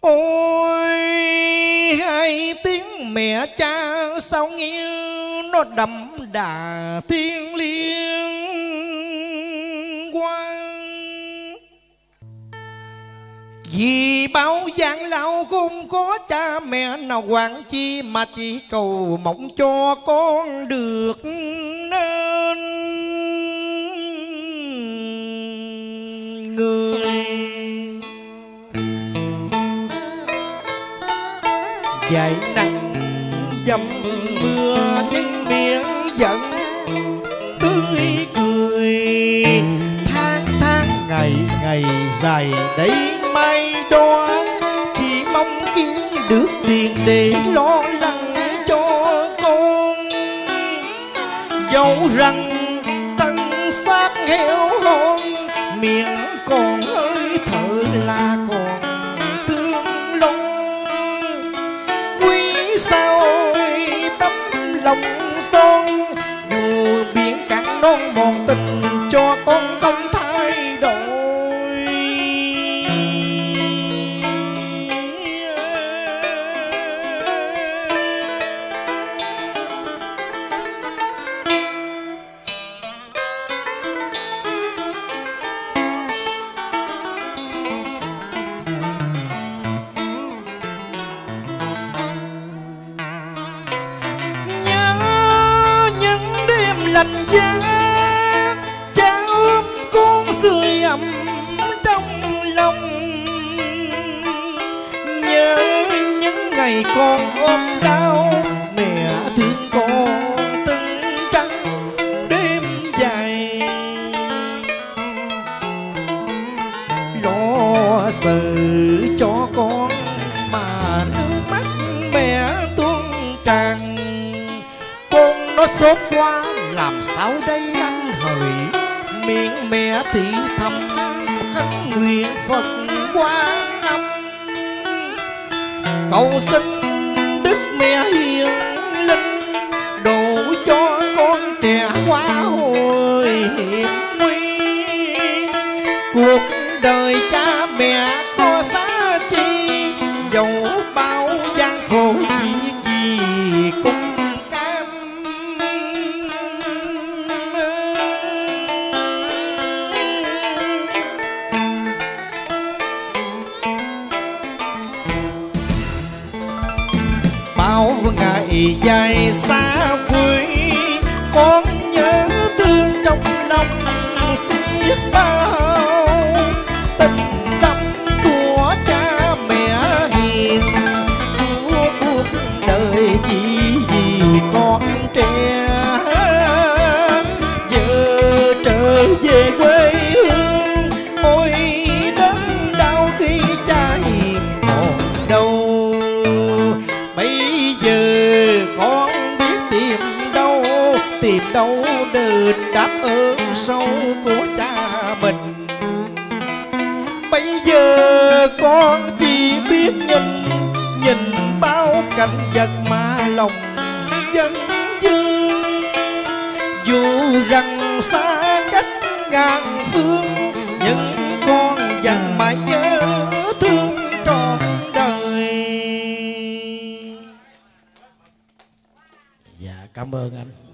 Ôi, hai tiếng mẹ cha sao nghe nó đậm đà thiên liêng quan vì bao gian lao không có cha mẹ nào quản chi mà chỉ cầu mong cho con được. Dậy. Nắng dầm mưa nhưng biển vẫn tươi cười, tháng tháng ngày ngày dài đấy may đó chỉ mong kiếm được tiền để lo lắng cho con. Dẫu rằng thân xác héo hon, miệng đông son dù biển cạn non mòn tình cho con gian cha ôm con sưởi ấm trong lòng. Nhớ những ngày con ôm đau, mẹ thương con từng trắng đêm dài. Lo sợ cho con mà nước mắt mẹ tuôn tràn. Con nó sốt quá làm sao đây anh hỡi miệng mẹ thì thầm khấn nguyện phật quan âm cầu xin đức mẹ hiền linh độ cho con trẻ quá hồi hiểm nguy. Cuộc bao ngày dài xa quê con đâu đền đáp ơn sâu của cha mình. Bây giờ con chỉ biết nhìn nhìn bao cảnh vật mà lòng dân dương dù rằng xa cách ngàn phương, nhưng con dành mãi nhớ thương trọn đời. Dạ cảm ơn anh.